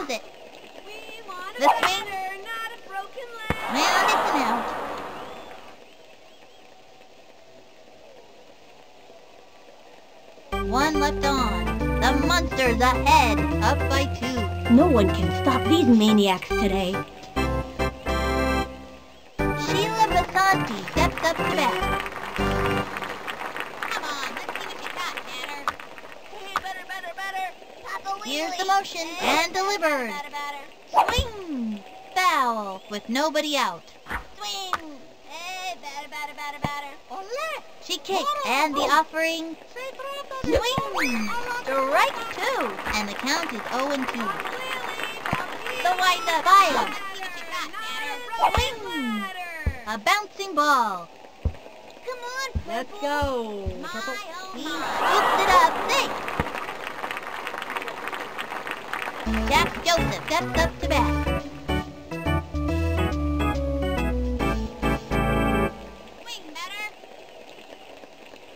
it. We want The a swing. not a broken leg. And it's an out. One left on. The monster's ahead, up by two. No one can stop these maniacs today. Sheila Basanti steps up to bat. Motion, and delivered. Swing! Foul, with nobody out. Swing. Hey, batter, batter, batter, batter. She kicked, and the offering swing! Strike two, and the count is 0 and 2. The wind up fire. Swing! A bouncing ball. Come on, Let's go. Purple. oh, He my. scoops it up, safe. Jack Joseph steps up to bat. Swing, batter.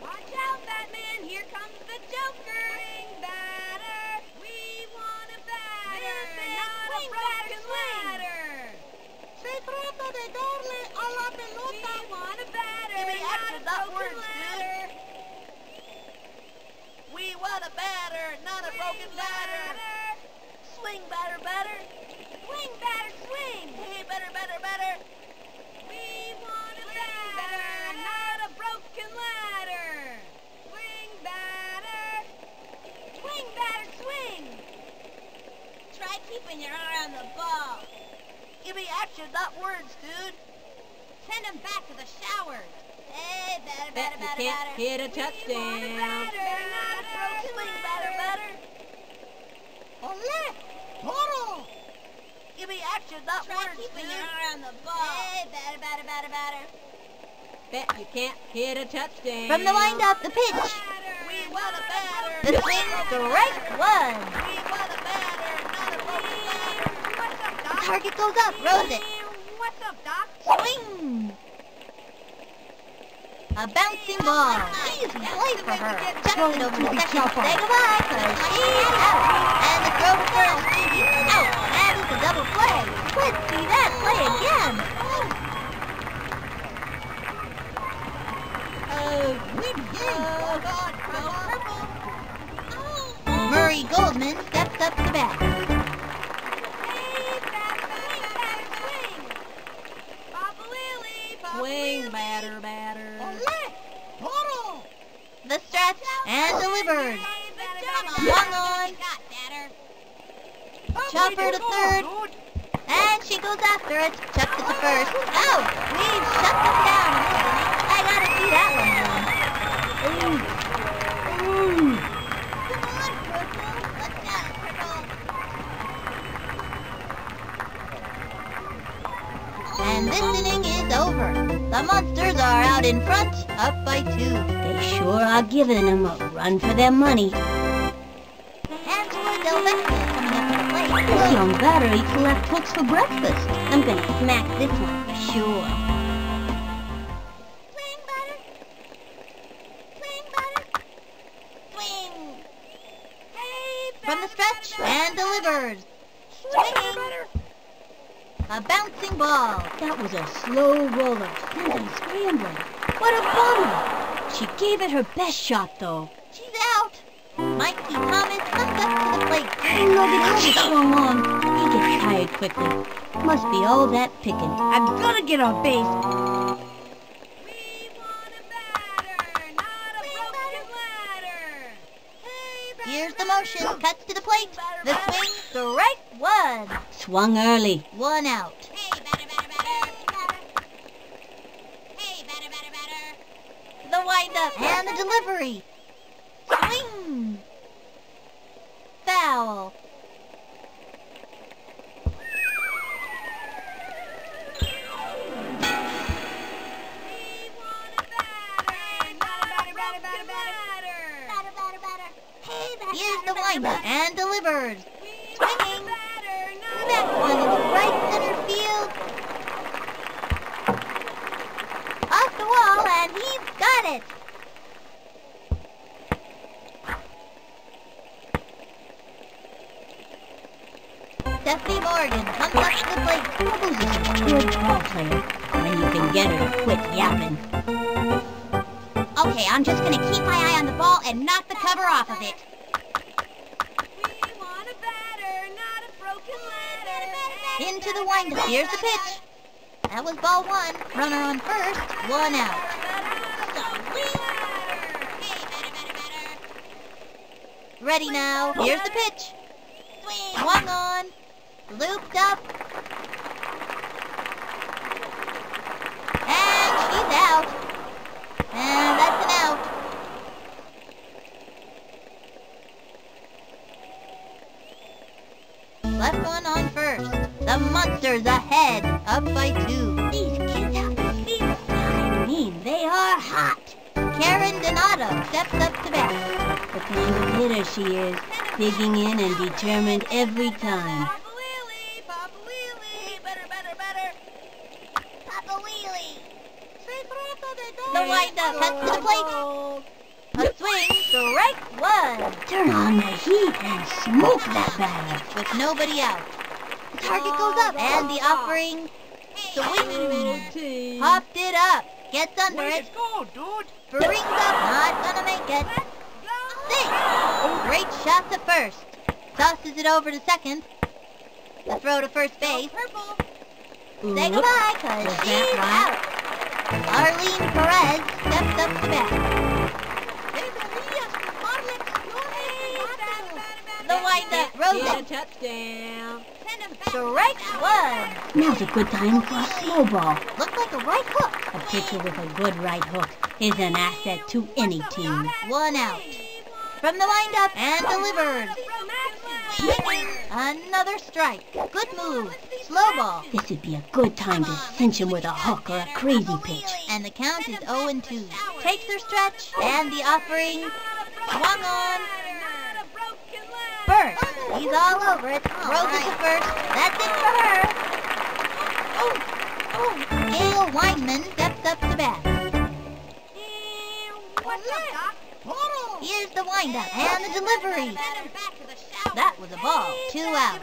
Watch out, Batman. Here comes the Joker. Swing, batter. We want a batter, not a broken ladder. Se trata de darle a la pelota. We want a batter, Give me action, not broken words, dude. We want a batter, not a broken Swing, ladder. Batter. Swing, batter, batter. Swing, batter, swing. Hey, better, better, better. We want a batter, not a broken ladder. Swing, batter. Swing, batter, swing. Try keeping your eye on the ball. Give me action, not words, dude. Send him back to the showers. Hey, batter, batter, batter, batter. hit a We want a touchdown. batter, not a broken Swing, batter, batter. Ole, toro. Me action, not Try words, keeping dude. your eye the ball. Hey, batter, batter, batter, batter. Bet you can't hit a touchdown. From the windup, the pitch. We want a batter. The swing, strike one. We want a batter, not a broken ladder. What's up, The target goes up, throws it. What's up, Doc? Swing! A bouncing ball. Easy play for her. Chucks it over to second say goodbye, cause she's out. And the throw to first. He's out. And it's a double play. Let's see that play again. Oh, God. Murray Goldman steps up to bat. Hey, batter, batter, swing. Papa Lily, Papa swing, Lily. batter, batter. The stretch and delivered. Hey, batter, batter, Swung batter. on. You got, batter. Chopper to third. And she goes after it. Chucks it to first. Oh, out! We've shut them down. I gotta see that one done. Come on, Purple. Let's go, And this inning is over. The Monsters are out in front, up by two. They sure are giving them a run for their money. Angela Del Vecchio coming up to. This young batter eats left hooks for breakfast. I'm gonna smack this one for sure. Swing, batter. Swing, batter. Swing. Hey, From the stretch and delivered. Swing. A bouncing ball. That was a slow roller, sending scrambling. What a bummer! She gave it her best shot, though. She's out. Mikey Thomas comes up to the. Look at how she swung on. He gets tired quickly. Must be all that picking. I've got to get on base. We want a batter, not a broken ladder. Hey, batter, Here's the motion. Cuts to the plate. The swing, strike one. Swung early. One out. Hey, batter, batter, batter. Hey, batter, batter, batter. The windup and the delivery. Batter, the windup and delivered. Swinging. That one is right center field. Off the wall, and he's got it. Stephanie Morgan comes up to the plate. Is a good ball player when you can get her to quit yapping. Okay, I'm just gonna keep my eye on the ball and knock the cover off of it. Into the windup. Here's the pitch. That was ball one. Runner on first. One out. Ready now. Here's the pitch. Swung on. Looped up. And she's out. And that's an out. Left one on Up by two. These kids have fever. I mean, they are hot. Karen Donato steps up to bat. The kind of hitter she is, digging in and determined every time. Papa Wheelie, Papa Wheelie, better, better, better. Papa Wheelie. The The windup cuts to the plate. A swing, strike one. Turn on the heat and smoke that batter. With nobody out. The target goes up. And the offering swings. Popped it up. Gets under it. go, dude? Brings up. Not gonna make it. Six. Oh, great shot to first. Tosses it over to second. The throw to first base. Say goodbye, cause Was she's that out. Arlene Perez steps up to bat. The windup throws it. touchdown. Strike one. Now's a good time for a slow ball. Looked like a right hook. A pitcher with a good right hook is an asset to any team. One out. From the windup and delivered. Another strike. Good move. Slow ball. This would be a good time to cinch him with a hook or a crazy pitch. And the count is 0 and 2. Takes her stretch and the offering. Swung on. First. He's all over it. Throws it to first. That's it for her. Oh. Oh. Gail Weinman steps up to bat. Here's the windup and the delivery. That was a ball. Two out.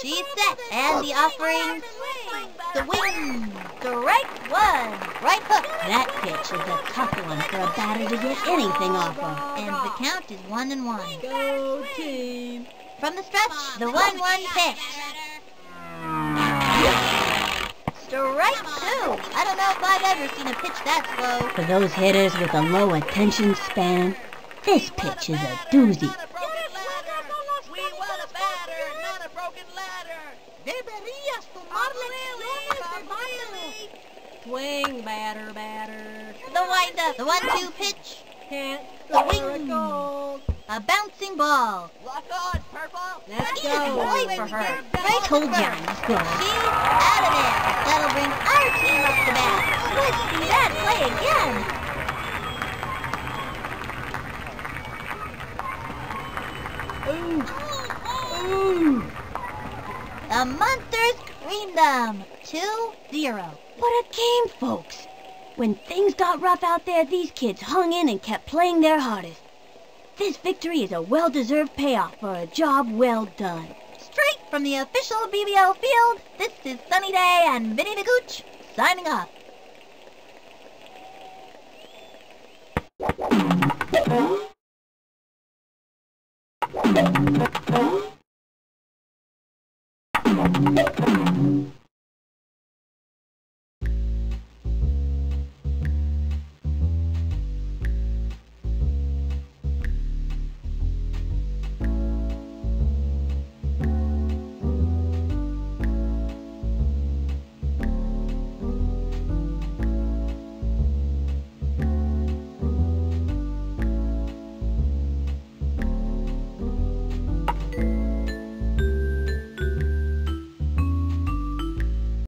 She's set and the offering. Swing. Strike one. Right hook. That pitch is a tough one for a batter to get anything off of. And the count is one and one. Go team. From the stretch, the one-one pitch. Strike two. I don't know if I've ever seen a pitch that slow. For those hitters with a low attention span, this pitch is a doozy. Not a broken ladder. We want a batter, not a broken ladder. Deberías tomar lecciones, Swing, batter, batter. The windup, the one-two pitch. Can't Swing. score a. A bouncing ball. Lock on, purple. Let's Easy go. play for her. I Right told first. you I was good. She's out of there. That'll bring our team up to bat. Let's see that play again. Ooh. Ooh. The Monsters creamed them. 2-0. What a game, folks. When things got rough out there, these kids hung in and kept playing their hardest. This victory is a well-deserved payoff for a job well done. Straight from the official BBL field, this is Sunny Day and Vinny the Gooch signing off.